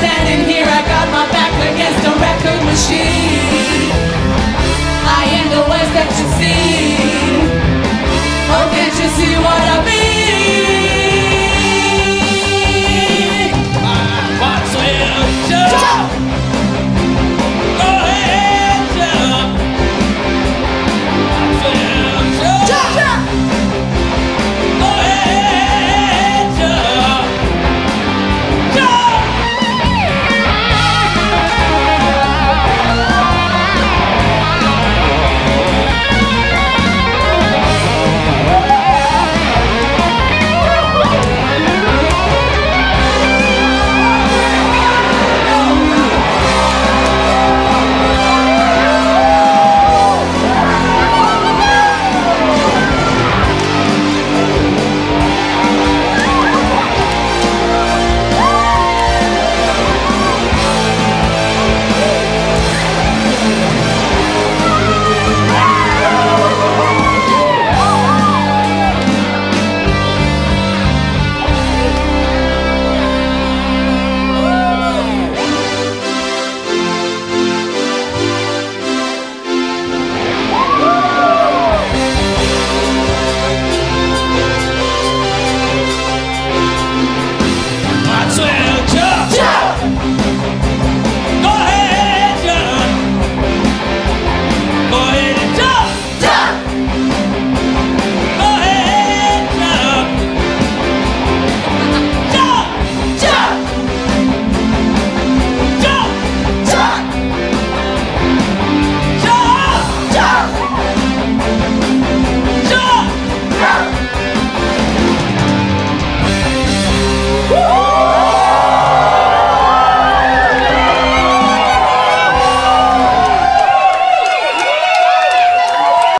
standing here, I got my back against a record machine.